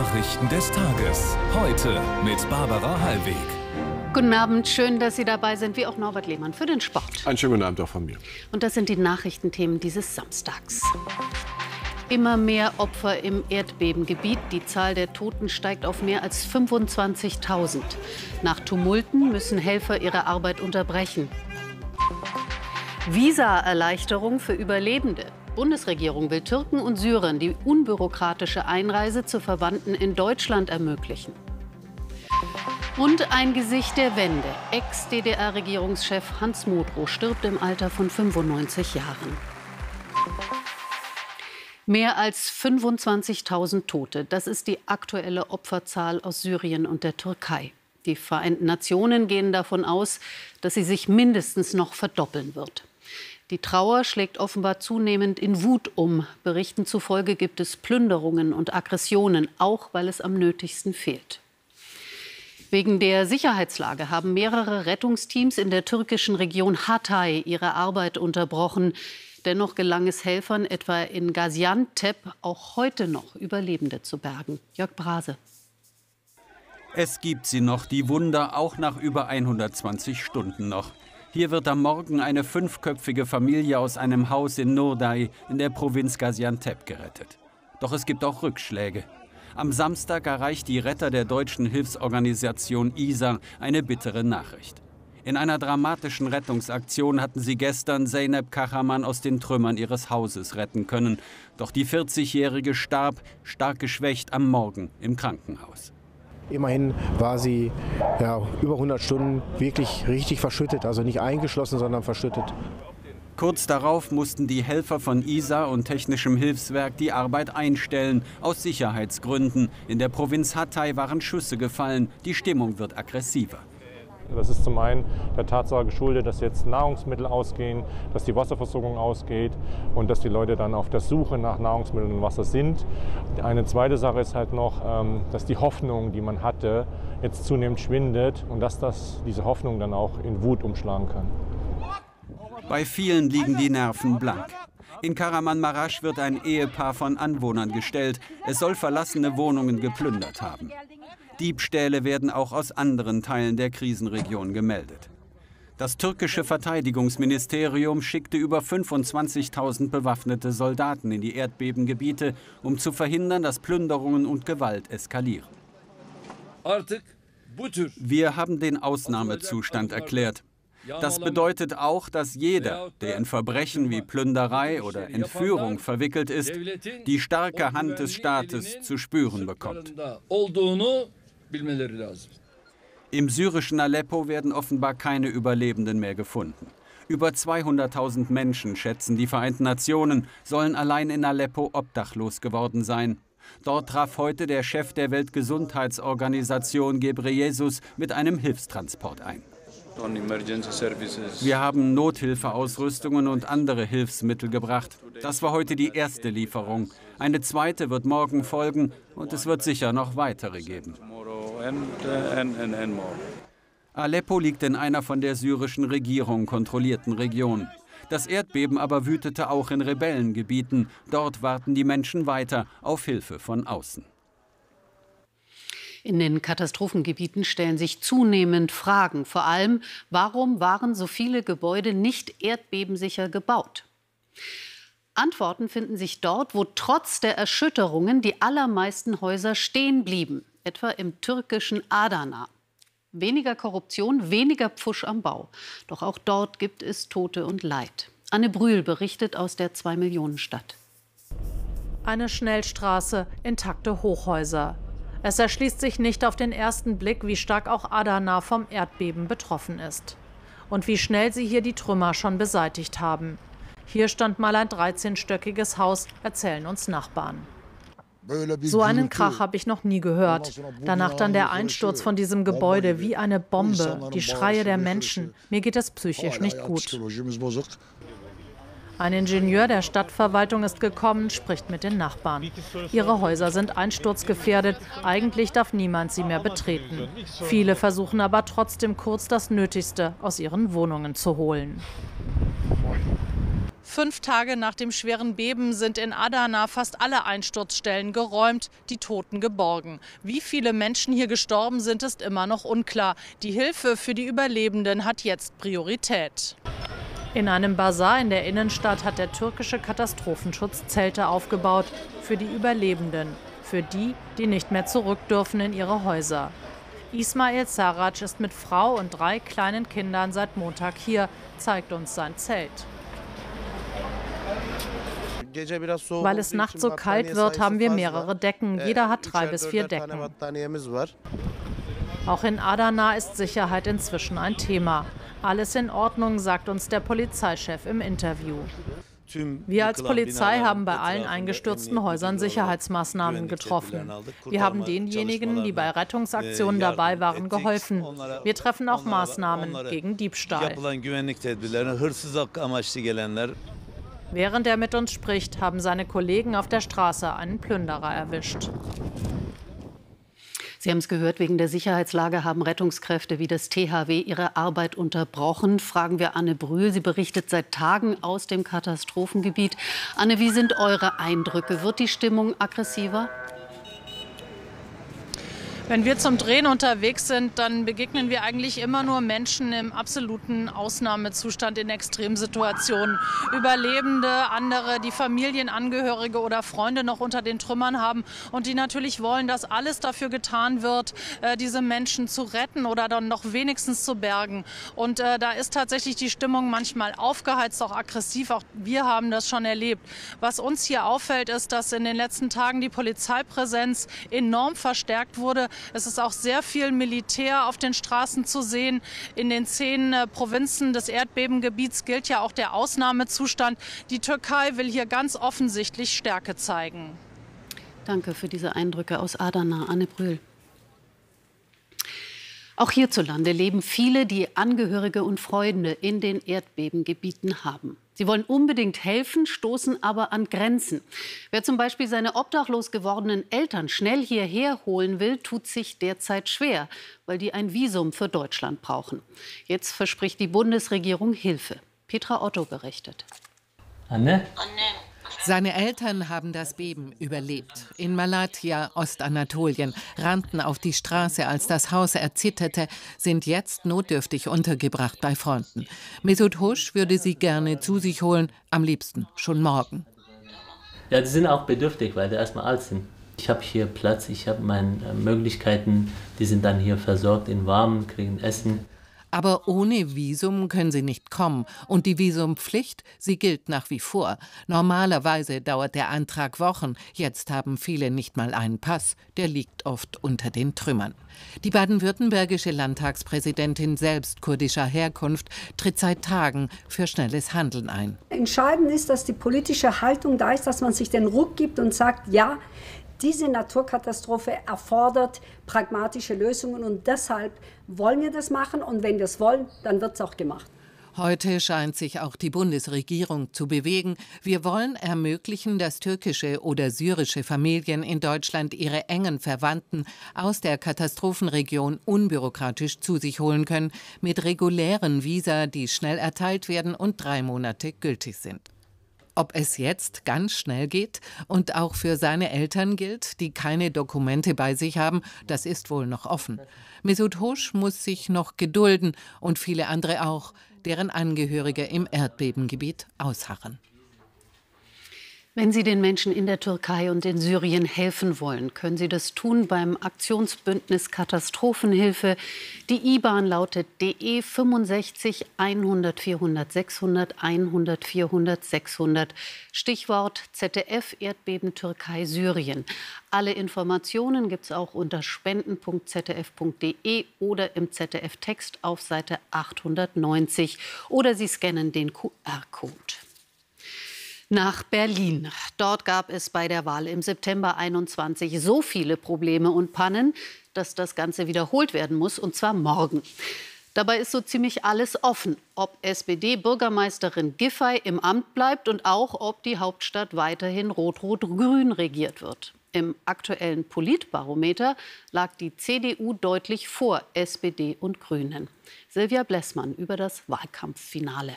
Nachrichten des Tages. Heute mit Barbara Hallweg. Guten Abend, schön, dass Sie dabei sind, wie auch Norbert Lehmann für den Sport. Einen schönen guten Abend auch von mir. Und das sind die Nachrichtenthemen dieses Samstags. Immer mehr Opfer im Erdbebengebiet. Die Zahl der Toten steigt auf mehr als 25.000. Nach Tumulten müssen Helfer ihre Arbeit unterbrechen. Visa-Erleichterung für Überlebende. Bundesregierung will Türken und Syrern die unbürokratische Einreise zu Verwandten in Deutschland ermöglichen. Und ein Gesicht der Wende. Ex-DDR-Regierungschef Hans Modrow stirbt im Alter von 95 Jahren. Mehr als 25.000 Tote. Das ist die aktuelle Opferzahl aus Syrien und der Türkei. Die Vereinten Nationen gehen davon aus, dass sie sich mindestens noch verdoppeln wird. Die Trauer schlägt offenbar zunehmend in Wut um. Berichten zufolge gibt es Plünderungen und Aggressionen, auch weil es am nötigsten fehlt. Wegen der Sicherheitslage haben mehrere Rettungsteams in der türkischen Region Hatay ihre Arbeit unterbrochen. Dennoch gelang es Helfern, etwa in Gaziantep, auch heute noch Überlebende zu bergen. Jörg Brase. Es gibt sie noch, die Wunder, auch nach über 120 Stunden noch. Hier wird am Morgen eine fünfköpfige Familie aus einem Haus in Nordai in der Provinz Gaziantep gerettet. Doch es gibt auch Rückschläge. Am Samstag erreicht die Retter der deutschen Hilfsorganisation ISA eine bittere Nachricht. In einer dramatischen Rettungsaktion hatten sie gestern Zeynep Kachaman aus den Trümmern ihres Hauses retten können. Doch die 40-Jährige starb, stark geschwächt, am Morgen im Krankenhaus. Immerhin war sie ja, über 100 Stunden wirklich richtig verschüttet, also nicht eingeschlossen, sondern verschüttet. Kurz darauf mussten die Helfer von ISA und Technischem Hilfswerk die Arbeit einstellen, aus Sicherheitsgründen. In der Provinz Hatay waren Schüsse gefallen, die Stimmung wird aggressiver. Das ist zum einen der Tatsache geschuldet, dass jetzt Nahrungsmittel ausgehen, dass die Wasserversorgung ausgeht und dass die Leute dann auf der Suche nach Nahrungsmitteln und Wasser sind. Eine zweite Sache ist halt noch, ähm, dass die Hoffnung, die man hatte, jetzt zunehmend schwindet und dass das, diese Hoffnung dann auch in Wut umschlagen kann. Bei vielen liegen die Nerven blank. In Karaman-Marasch wird ein Ehepaar von Anwohnern gestellt. Es soll verlassene Wohnungen geplündert haben. Diebstähle werden auch aus anderen Teilen der Krisenregion gemeldet. Das türkische Verteidigungsministerium schickte über 25.000 bewaffnete Soldaten in die Erdbebengebiete, um zu verhindern, dass Plünderungen und Gewalt eskalieren. Wir haben den Ausnahmezustand erklärt. Das bedeutet auch, dass jeder, der in Verbrechen wie Plünderei oder Entführung verwickelt ist, die starke Hand des Staates zu spüren bekommt bilmeleri lazım. Im syrischen Aleppo werden offenbar keine Überlebenden mehr gefunden. Über 200.000 Menschen, schätzen die Vereinten Nationen, sollen allein in Aleppo obdachlos geworden sein. Dort traf heute der Chef der Weltgesundheitsorganisation Gebreyesus mit einem Hilfstransport ein. Wir haben Nothilfeausrüstungen und andere Hilfsmittel gebracht. Das war heute die erste Lieferung. Eine zweite wird morgen folgen und es wird sicher noch weitere geben. Uh, Aleppo liegt in einer von der syrischen Regierung kontrollierten Region. Das Erdbeben aber wütete auch in Rebellengebieten. Dort warten die Menschen weiter auf Hilfe von außen. In den Katastrophengebieten stellen sich zunehmend Fragen. Vor allem, warum waren so viele Gebäude nicht erdbebensicher gebaut? Antworten finden sich dort, wo trotz der Erschütterungen die allermeisten Häuser stehen blieben etwa im türkischen Adana. Weniger Korruption, weniger Pfusch am Bau. Doch auch dort gibt es Tote und Leid. Anne Brühl berichtet aus der Zwei-Millionen-Stadt. Eine Schnellstraße, intakte Hochhäuser. Es erschließt sich nicht auf den ersten Blick, wie stark auch Adana vom Erdbeben betroffen ist. Und wie schnell sie hier die Trümmer schon beseitigt haben. Hier stand mal ein 13-stöckiges Haus, erzählen uns Nachbarn. So einen Krach habe ich noch nie gehört. Danach dann der Einsturz von diesem Gebäude wie eine Bombe, die Schreie der Menschen. Mir geht es psychisch nicht gut. Ein Ingenieur der Stadtverwaltung ist gekommen, spricht mit den Nachbarn. Ihre Häuser sind einsturzgefährdet. Eigentlich darf niemand sie mehr betreten. Viele versuchen aber trotzdem kurz das Nötigste aus ihren Wohnungen zu holen. Fünf Tage nach dem schweren Beben sind in Adana fast alle Einsturzstellen geräumt, die Toten geborgen. Wie viele Menschen hier gestorben sind, ist immer noch unklar. Die Hilfe für die Überlebenden hat jetzt Priorität. In einem Bazar in der Innenstadt hat der türkische Katastrophenschutz Zelte aufgebaut für die Überlebenden, für die, die nicht mehr zurück dürfen in ihre Häuser. Ismail Sarac ist mit Frau und drei kleinen Kindern seit Montag hier, zeigt uns sein Zelt. Weil es nachts so kalt wird, haben wir mehrere Decken. Jeder hat drei bis vier Decken. Auch in Adana ist Sicherheit inzwischen ein Thema. Alles in Ordnung, sagt uns der Polizeichef im Interview. Wir als Polizei haben bei allen eingestürzten Häusern Sicherheitsmaßnahmen getroffen. Wir haben denjenigen, die bei Rettungsaktionen dabei waren, geholfen. Wir treffen auch Maßnahmen gegen Diebstahl. Während er mit uns spricht, haben seine Kollegen auf der Straße einen Plünderer erwischt. Sie haben es gehört, wegen der Sicherheitslage haben Rettungskräfte wie das THW ihre Arbeit unterbrochen. Fragen wir Anne Brühl. Sie berichtet seit Tagen aus dem Katastrophengebiet. Anne, wie sind eure Eindrücke? Wird die Stimmung aggressiver? Wenn wir zum Drehen unterwegs sind, dann begegnen wir eigentlich immer nur Menschen im absoluten Ausnahmezustand in Extremsituationen. Überlebende, andere, die Familienangehörige oder Freunde noch unter den Trümmern haben und die natürlich wollen, dass alles dafür getan wird, äh, diese Menschen zu retten oder dann noch wenigstens zu bergen. Und äh, da ist tatsächlich die Stimmung manchmal aufgeheizt, auch aggressiv. Auch wir haben das schon erlebt. Was uns hier auffällt, ist, dass in den letzten Tagen die Polizeipräsenz enorm verstärkt wurde. Es ist auch sehr viel Militär auf den Straßen zu sehen. In den zehn äh, Provinzen des Erdbebengebiets gilt ja auch der Ausnahmezustand. Die Türkei will hier ganz offensichtlich Stärke zeigen. Danke für diese Eindrücke aus Adana, Anne Brühl. Auch hierzulande leben viele, die Angehörige und Freunde in den Erdbebengebieten haben. Sie wollen unbedingt helfen, stoßen aber an Grenzen. Wer zum Beispiel seine obdachlos gewordenen Eltern schnell hierher holen will, tut sich derzeit schwer, weil die ein Visum für Deutschland brauchen. Jetzt verspricht die Bundesregierung Hilfe. Petra Otto berichtet. Anne? Anne. Seine Eltern haben das Beben überlebt. In Malatya, Ostanatolien, rannten auf die Straße, als das Haus erzitterte, sind jetzt notdürftig untergebracht bei Freunden. Mesut Husch würde sie gerne zu sich holen, am liebsten schon morgen. Ja, die sind auch bedürftig, weil die erstmal alt sind. Ich habe hier Platz, ich habe meine Möglichkeiten, die sind dann hier versorgt in Warmen, kriegen Essen. Aber ohne Visum können sie nicht kommen. Und die Visumpflicht, sie gilt nach wie vor. Normalerweise dauert der Antrag Wochen. Jetzt haben viele nicht mal einen Pass. Der liegt oft unter den Trümmern. Die baden-württembergische Landtagspräsidentin selbst kurdischer Herkunft tritt seit Tagen für schnelles Handeln ein. Entscheidend ist, dass die politische Haltung da ist, dass man sich den Ruck gibt und sagt, ja, diese Naturkatastrophe erfordert pragmatische Lösungen und deshalb wollen wir das machen und wenn wir es wollen, dann wird es auch gemacht. Heute scheint sich auch die Bundesregierung zu bewegen. Wir wollen ermöglichen, dass türkische oder syrische Familien in Deutschland ihre engen Verwandten aus der Katastrophenregion unbürokratisch zu sich holen können, mit regulären Visa, die schnell erteilt werden und drei Monate gültig sind. Ob es jetzt ganz schnell geht und auch für seine Eltern gilt, die keine Dokumente bei sich haben, das ist wohl noch offen. Mesut Hosch muss sich noch gedulden und viele andere auch, deren Angehörige im Erdbebengebiet ausharren. Wenn Sie den Menschen in der Türkei und in Syrien helfen wollen, können Sie das tun beim Aktionsbündnis Katastrophenhilfe. Die IBAN lautet DE 65 100 400 600 100 400 600. Stichwort ZDF Erdbeben Türkei Syrien. Alle Informationen gibt es auch unter spenden.zdf.de oder im ZDF-Text auf Seite 890 oder Sie scannen den QR-Code nach Berlin. Dort gab es bei der Wahl im September 21 so viele Probleme und Pannen, dass das Ganze wiederholt werden muss, und zwar morgen. Dabei ist so ziemlich alles offen, ob SPD-Bürgermeisterin Giffey im Amt bleibt und auch, ob die Hauptstadt weiterhin rot-rot-grün regiert wird. Im aktuellen Politbarometer lag die CDU deutlich vor SPD und Grünen. Silvia Blessmann über das Wahlkampffinale.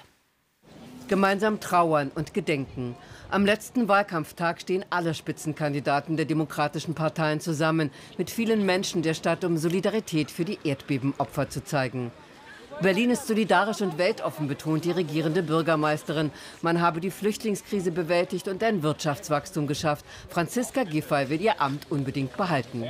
Gemeinsam trauern und gedenken. Am letzten Wahlkampftag stehen alle Spitzenkandidaten der demokratischen Parteien zusammen mit vielen Menschen der Stadt, um Solidarität für die Erdbebenopfer zu zeigen. Berlin ist solidarisch und weltoffen, betont die regierende Bürgermeisterin. Man habe die Flüchtlingskrise bewältigt und ein Wirtschaftswachstum geschafft. Franziska Giffey will ihr Amt unbedingt behalten.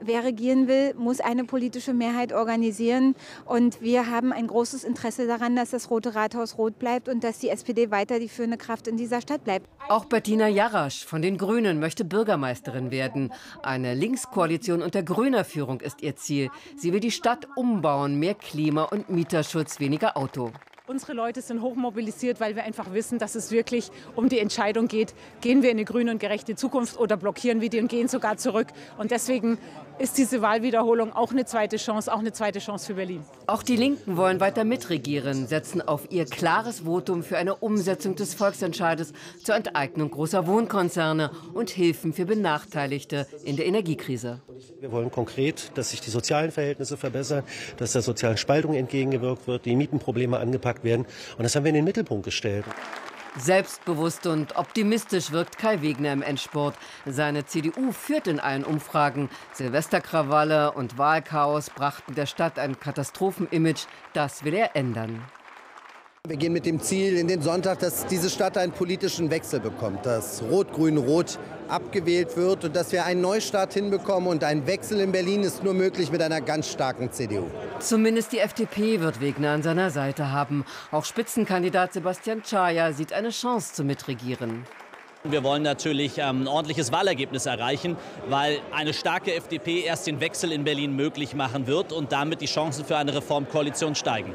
Wer regieren will, muss eine politische Mehrheit organisieren. Und wir haben ein großes Interesse daran, dass das Rote Rathaus rot bleibt und dass die SPD weiter die führende Kraft in dieser Stadt bleibt. Auch Bettina Jarasch von den Grünen möchte Bürgermeisterin werden. Eine Linkskoalition unter grüner Führung ist ihr Ziel. Sie will die Stadt umbauen, mehr Klima Klima- und Mieterschutz, weniger Auto. Unsere Leute sind hochmobilisiert, weil wir einfach wissen, dass es wirklich um die Entscheidung geht, gehen wir in eine grüne und gerechte Zukunft oder blockieren wir die und gehen sogar zurück. Und deswegen ist diese Wahlwiederholung auch eine zweite Chance, auch eine zweite Chance für Berlin. Auch die Linken wollen weiter mitregieren, setzen auf ihr klares Votum für eine Umsetzung des Volksentscheides zur Enteignung großer Wohnkonzerne und Hilfen für Benachteiligte in der Energiekrise. Wir wollen konkret, dass sich die sozialen Verhältnisse verbessern, dass der sozialen Spaltung entgegengewirkt wird, die Mietenprobleme angepackt werden. Und das haben wir in den Mittelpunkt gestellt. Selbstbewusst und optimistisch wirkt Kai Wegner im Endspurt. Seine CDU führt in allen Umfragen. Silvesterkrawalle und Wahlchaos brachten der Stadt ein Katastrophenimage. Das will er ändern. Wir gehen mit dem Ziel in den Sonntag, dass diese Stadt einen politischen Wechsel bekommt, dass Rot-Grün-Rot abgewählt wird und dass wir einen Neustart hinbekommen. Und ein Wechsel in Berlin ist nur möglich mit einer ganz starken CDU. Zumindest die FDP wird Wegner an seiner Seite haben. Auch Spitzenkandidat Sebastian Czaja sieht eine Chance zu mitregieren. Wir wollen natürlich ähm, ein ordentliches Wahlergebnis erreichen, weil eine starke FDP erst den Wechsel in Berlin möglich machen wird und damit die Chancen für eine Reformkoalition steigen.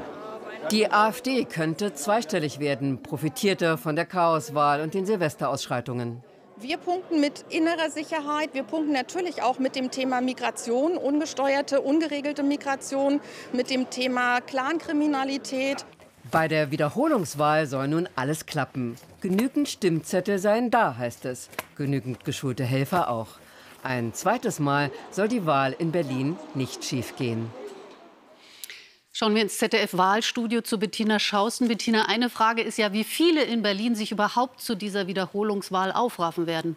Die AfD könnte zweistellig werden, profitierte von der Chaoswahl und den Silvesterausschreitungen. Wir punkten mit innerer Sicherheit. Wir punkten natürlich auch mit dem Thema Migration, ungesteuerte, ungeregelte Migration, mit dem Thema Clankriminalität. Bei der Wiederholungswahl soll nun alles klappen. Genügend Stimmzettel seien da, heißt es. Genügend geschulte Helfer auch. Ein zweites Mal soll die Wahl in Berlin nicht schiefgehen. Schauen wir ins ZDF-Wahlstudio zu Bettina Schausten. Bettina, eine Frage ist ja, wie viele in Berlin sich überhaupt zu dieser Wiederholungswahl aufraffen werden.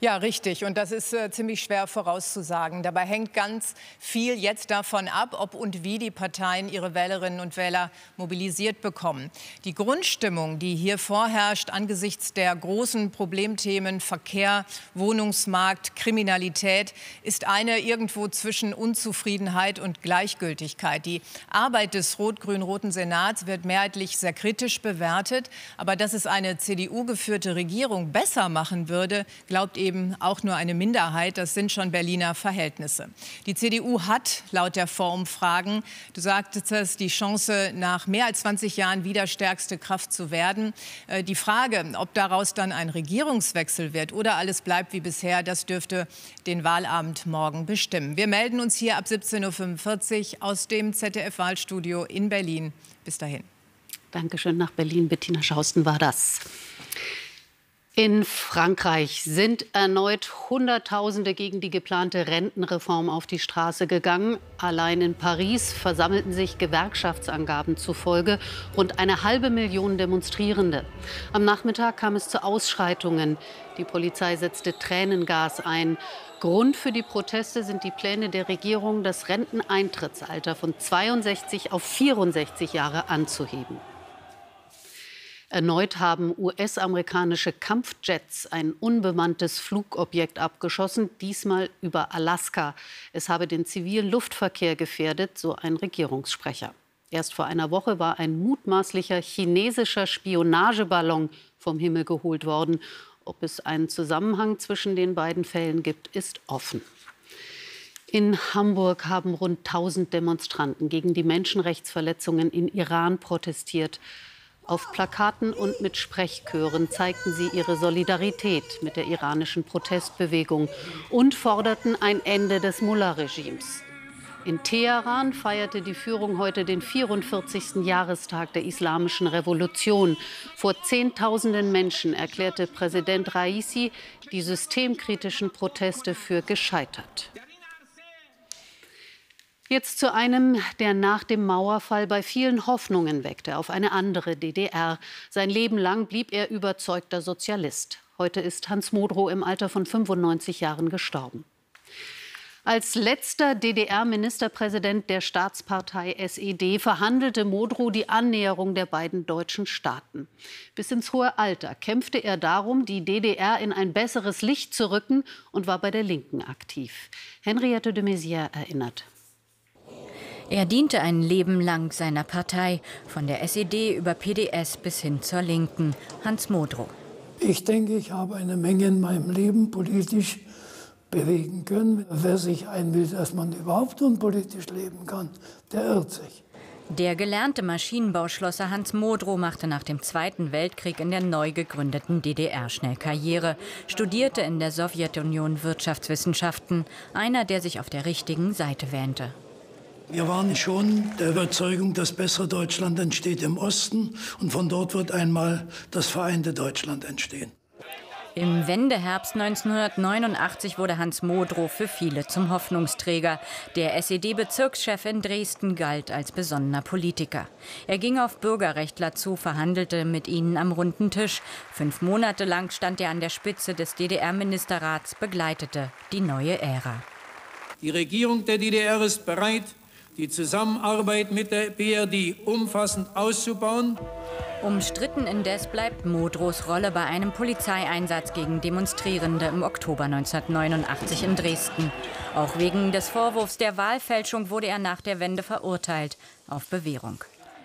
Ja, richtig. Und das ist äh, ziemlich schwer vorauszusagen. Dabei hängt ganz viel jetzt davon ab, ob und wie die Parteien ihre Wählerinnen und Wähler mobilisiert bekommen. Die Grundstimmung, die hier vorherrscht angesichts der großen Problemthemen Verkehr, Wohnungsmarkt, Kriminalität, ist eine irgendwo zwischen Unzufriedenheit und Gleichgültigkeit. Die Arbeit des rot-grün-roten Senats wird mehrheitlich sehr kritisch bewertet. Aber dass es eine CDU-geführte Regierung besser machen würde, glaubt eben eben auch nur eine Minderheit. Das sind schon Berliner Verhältnisse. Die CDU hat laut der Vorumfragen, du sagtest es, die Chance, nach mehr als 20 Jahren wieder stärkste Kraft zu werden. Äh, die Frage, ob daraus dann ein Regierungswechsel wird oder alles bleibt wie bisher, das dürfte den Wahlabend morgen bestimmen. Wir melden uns hier ab 17.45 Uhr aus dem ZDF-Wahlstudio in Berlin. Bis dahin. Dankeschön nach Berlin. Bettina Schausten war das. In Frankreich sind erneut Hunderttausende gegen die geplante Rentenreform auf die Straße gegangen. Allein in Paris versammelten sich Gewerkschaftsangaben zufolge rund eine halbe Million Demonstrierende. Am Nachmittag kam es zu Ausschreitungen. Die Polizei setzte Tränengas ein. Grund für die Proteste sind die Pläne der Regierung, das Renteneintrittsalter von 62 auf 64 Jahre anzuheben. Erneut haben US-amerikanische Kampfjets ein unbemanntes Flugobjekt abgeschossen, diesmal über Alaska. Es habe den zivilen Luftverkehr gefährdet, so ein Regierungssprecher. Erst vor einer Woche war ein mutmaßlicher chinesischer Spionageballon vom Himmel geholt worden. Ob es einen Zusammenhang zwischen den beiden Fällen gibt, ist offen. In Hamburg haben rund 1000 Demonstranten gegen die Menschenrechtsverletzungen in Iran protestiert. Auf Plakaten und mit Sprechchören zeigten sie ihre Solidarität mit der iranischen Protestbewegung und forderten ein Ende des Mullah-Regimes. In Teheran feierte die Führung heute den 44. Jahrestag der Islamischen Revolution. Vor Zehntausenden Menschen erklärte Präsident Raisi die systemkritischen Proteste für gescheitert. Jetzt zu einem, der nach dem Mauerfall bei vielen Hoffnungen weckte auf eine andere DDR. Sein Leben lang blieb er überzeugter Sozialist. Heute ist Hans Modrow im Alter von 95 Jahren gestorben. Als letzter DDR-Ministerpräsident der Staatspartei SED verhandelte Modrow die Annäherung der beiden deutschen Staaten. Bis ins hohe Alter kämpfte er darum, die DDR in ein besseres Licht zu rücken und war bei der Linken aktiv. Henriette de Maizière erinnert. Er diente ein Leben lang seiner Partei, von der SED über PDS bis hin zur Linken. Hans Modrow. Ich denke, ich habe eine Menge in meinem Leben politisch bewegen können. Wer sich einbildet, dass man überhaupt unpolitisch leben kann, der irrt sich. Der gelernte Maschinenbauschlosser Hans Modrow machte nach dem Zweiten Weltkrieg in der neu gegründeten DDR schnell Karriere, studierte in der Sowjetunion Wirtschaftswissenschaften, einer, der sich auf der richtigen Seite wähnte. Wir waren schon der Überzeugung, das bessere Deutschland entsteht im Osten und von dort wird einmal das vereinte Deutschland entstehen. Im Wendeherbst 1989 wurde Hans Modrow für viele zum Hoffnungsträger. Der SED-Bezirkschef in Dresden galt als besonnener Politiker. Er ging auf Bürgerrechtler zu, verhandelte mit ihnen am runden Tisch. Fünf Monate lang stand er an der Spitze des DDR-Ministerrats, begleitete die neue Ära. Die Regierung der DDR ist bereit, die Zusammenarbeit mit der BRD umfassend auszubauen Umstritten indes bleibt Modrows Rolle bei einem Polizeieinsatz gegen Demonstrierende im Oktober 1989 in Dresden. Auch wegen des Vorwurfs der Wahlfälschung wurde er nach der Wende verurteilt auf Bewährung.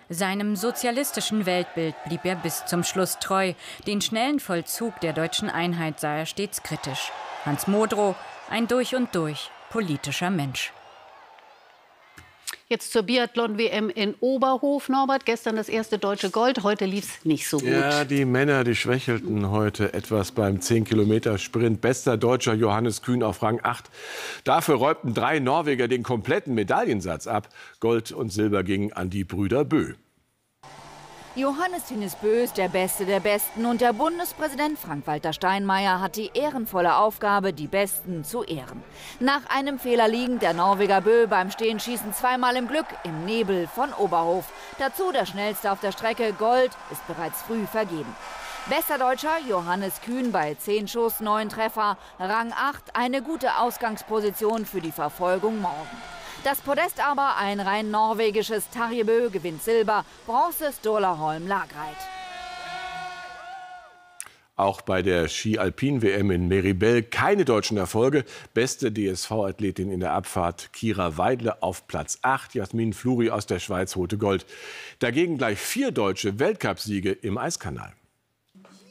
Seinem sozialistischen Weltbild blieb er bis zum Schluss treu. Den schnellen Vollzug der deutschen Einheit sah er stets kritisch. Hans Modrow, ein durch und durch politischer Mensch. Jetzt zur Biathlon-WM in Oberhof. Norbert, gestern das erste deutsche Gold, heute lief es nicht so gut. Ja, die Männer, die schwächelten heute etwas beim 10-Kilometer-Sprint. Bester Deutscher Johannes Kühn auf Rang 8. Dafür räumten drei Norweger den kompletten Medaillensatz ab. Gold und Silber gingen an die Brüder Bö. Johannes Tines ist der Beste der Besten und der Bundespräsident Frank-Walter Steinmeier hat die ehrenvolle Aufgabe, die Besten zu ehren. Nach einem Fehler liegend der Norweger Bö beim Stehenschießen zweimal im Glück im Nebel von Oberhof. Dazu der schnellste auf der Strecke, Gold, ist bereits früh vergeben. Bester Deutscher Johannes Kühn bei 10 Schuss, 9 Treffer, Rang 8, eine gute Ausgangsposition für die Verfolgung morgen. Das Podest aber ein rein norwegisches Tarjebø gewinnt Silber, Bronze Stola Holm Lagreit. Auch bei der Ski-Alpin-WM in Meribel keine deutschen Erfolge. Beste DSV-Athletin in der Abfahrt Kira Weidle auf Platz 8. Jasmin Fluri aus der Schweiz holte Gold. Dagegen gleich vier deutsche Weltcupsiege im Eiskanal.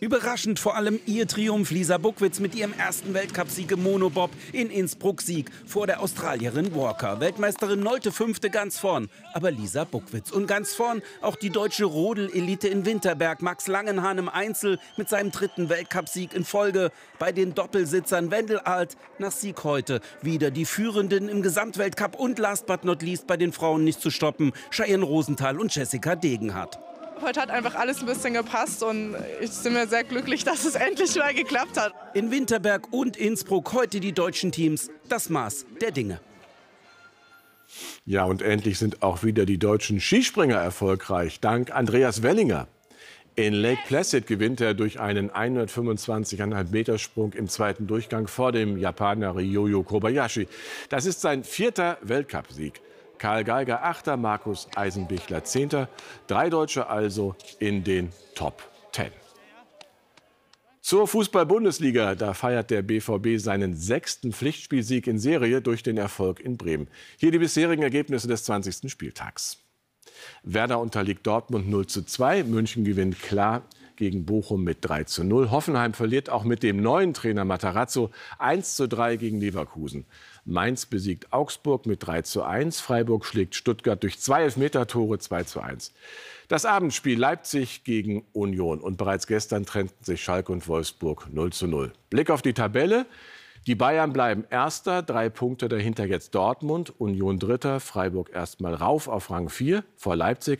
Überraschend vor allem ihr Triumph Lisa Buckwitz mit ihrem ersten Weltcupsieg im Monobob in Innsbruck-Sieg vor der Australierin Walker. Weltmeisterin Nolte fünfte ganz vorn, aber Lisa Buckwitz. Und ganz vorn auch die deutsche Rodel-Elite in Winterberg. Max Langenhahn im Einzel mit seinem dritten Weltcupsieg in Folge. Bei den Doppelsitzern Wendel Alt nach Sieg heute wieder die Führenden im Gesamtweltcup und last but not least bei den Frauen nicht zu stoppen. Cheyenne Rosenthal und Jessica Degenhardt. Heute hat einfach alles ein bisschen gepasst und ich bin mir sehr glücklich, dass es endlich mal geklappt hat. In Winterberg und Innsbruck heute die deutschen Teams. Das Maß der Dinge. Ja, und endlich sind auch wieder die deutschen Skispringer erfolgreich. Dank Andreas Wellinger. In Lake Placid gewinnt er durch einen 125,5 Meter Sprung im zweiten Durchgang vor dem Japaner Ryoyo Kobayashi. Das ist sein vierter Weltcupsieg. Karl Geiger Achter, Markus Eisenbichler Zehnter. Drei Deutsche also in den Top Ten. Zur Fußball-Bundesliga. Da feiert der BVB seinen sechsten Pflichtspielsieg in Serie durch den Erfolg in Bremen. Hier die bisherigen Ergebnisse des 20. Spieltags. Werder unterliegt Dortmund 0 zu 2. München gewinnt klar gegen Bochum mit 3 zu 0. Hoffenheim verliert auch mit dem neuen Trainer Matarazzo 1 zu 3 gegen Leverkusen. Mainz besiegt Augsburg mit 3 zu 1. Freiburg schlägt Stuttgart durch zwei Elfmeter-Tore 2 zu 1. Das Abendspiel Leipzig gegen Union. Und bereits gestern trennten sich Schalke und Wolfsburg 0 zu 0. Blick auf die Tabelle. Die Bayern bleiben Erster, drei Punkte dahinter jetzt Dortmund, Union Dritter, Freiburg erstmal rauf auf Rang 4 vor Leipzig,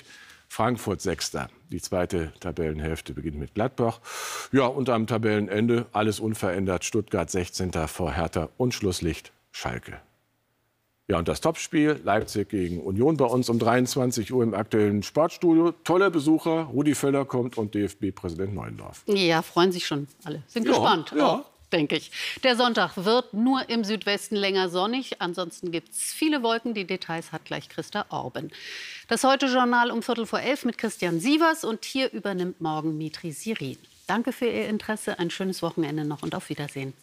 Frankfurt Sechster. Die zweite Tabellenhälfte beginnt mit Gladbach. Ja, und am Tabellenende alles unverändert. Stuttgart 16. vor Hertha und Schlusslicht Schalke. Ja, und das Topspiel Leipzig gegen Union bei uns um 23 Uhr im aktuellen Sportstudio. Tolle Besucher, Rudi Völler kommt und DFB-Präsident Neuendorf. Ja, freuen sich schon alle. Sind Ja, gespannt. ja. Denke ich. Der Sonntag wird nur im Südwesten länger sonnig. Ansonsten gibt es viele Wolken. Die Details hat gleich Christa Orben. Das Heute-Journal um Viertel vor elf mit Christian Sievers. Und hier übernimmt morgen Mitri Sirin. Danke für Ihr Interesse. Ein schönes Wochenende noch und auf Wiedersehen.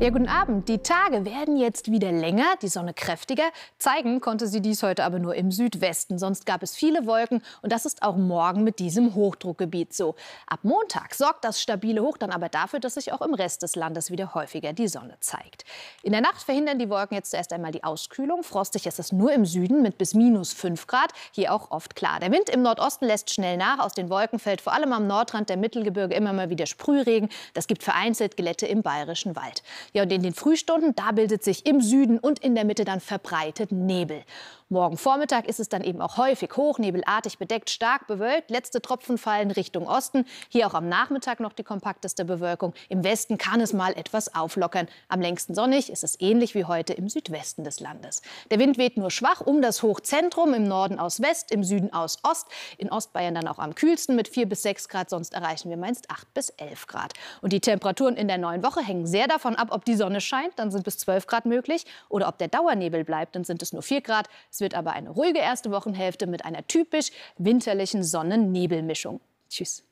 Ja, guten Abend. Die Tage werden jetzt wieder länger, die Sonne kräftiger. Zeigen konnte sie dies heute aber nur im Südwesten. Sonst gab es viele Wolken und das ist auch morgen mit diesem Hochdruckgebiet so. Ab Montag sorgt das stabile Hoch dann aber dafür, dass sich auch im Rest des Landes wieder häufiger die Sonne zeigt. In der Nacht verhindern die Wolken jetzt zuerst einmal die Auskühlung. Frostig ist es nur im Süden mit bis minus 5 Grad. Hier auch oft klar. Der Wind im Nordosten lässt schnell nach. Aus den Wolken fällt vor allem am Nordrand der Mittelgebirge immer mal wieder Sprühregen. Das gibt vereinzelt Glätte im bayerischen Wald. Ja, und in den Frühstunden, da bildet sich im Süden und in der Mitte dann verbreitet Nebel. Morgen Vormittag ist es dann eben auch häufig hochnebelartig bedeckt, stark bewölkt. Letzte Tropfen fallen Richtung Osten. Hier auch am Nachmittag noch die kompakteste Bewölkung. Im Westen kann es mal etwas auflockern. Am längsten sonnig ist es ähnlich wie heute im Südwesten des Landes. Der Wind weht nur schwach um das Hochzentrum, im Norden aus West, im Süden aus Ost. In Ostbayern dann auch am kühlsten mit 4 bis 6 Grad, sonst erreichen wir meist 8 bis 11 Grad. Und die Temperaturen in der neuen Woche hängen sehr davon ab, ob die Sonne scheint, dann sind bis 12 Grad möglich, oder ob der Dauernebel bleibt, dann sind es nur 4 Grad. Es wird aber eine ruhige erste Wochenhälfte mit einer typisch winterlichen Sonnen-Nebel-Mischung. Tschüss.